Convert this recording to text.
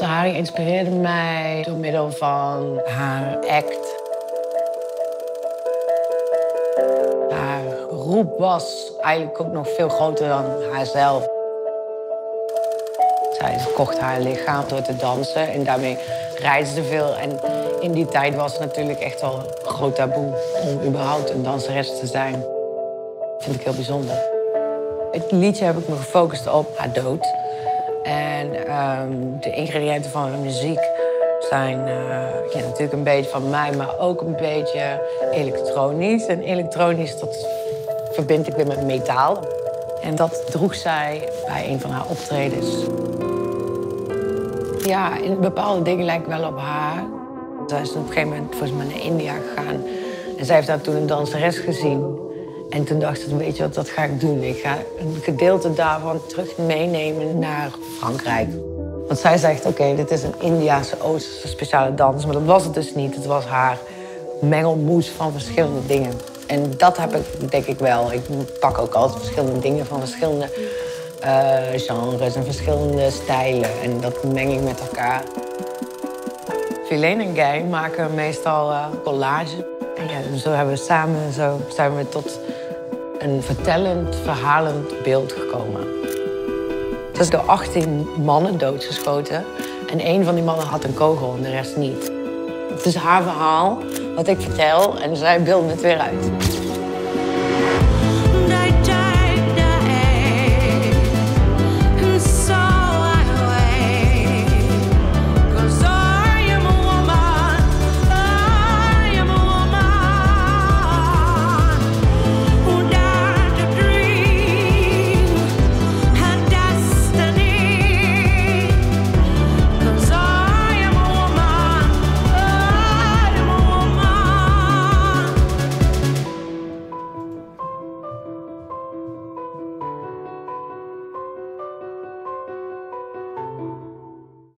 Hari inspireerde mij door middel van haar act. Haar roep was eigenlijk ook nog veel groter dan haarzelf. Zij verkocht haar lichaam door te dansen en daarmee reisde veel. En in die tijd was het natuurlijk echt wel een groot taboe om überhaupt een danseres te zijn. Dat vind ik heel bijzonder. Het liedje heb ik me gefocust op haar dood. En ehm, de ingrediënten van haar muziek zijn eh, natuurlijk een beetje van mij, maar ook een beetje elektronisch. En elektronisch, dat verbind ik weer met metaal. En dat droeg zij bij een van haar optredens. Ja, in bepaalde dingen lijken wel op haar. Zij is op een gegeven moment volgens mij naar India gegaan. En zij heeft daar toen een danseres gezien. En toen dacht ik, weet je wat, dat ga ik doen. Ik ga een gedeelte daarvan terug meenemen naar Frankrijk. Want zij zegt, oké, dit is een Indiaanse Oosterse speciale dans. Maar dat was het dus niet. Het was haar mengelmoes van verschillende dingen. En dat heb ik, denk ik wel. Ik pak ook altijd verschillende dingen van verschillende uh, genres en verschillende stijlen. En dat meng ik met elkaar. Filene en Guy maken meestal uh, collage. En ja, zo hebben we samen zo zijn we tot een vertellend, verhalend beeld gekomen. Het is door 18 mannen doodgeschoten. En één van die mannen had een kogel en de rest niet. Het is haar verhaal, wat ik vertel, en zij beelden het weer uit.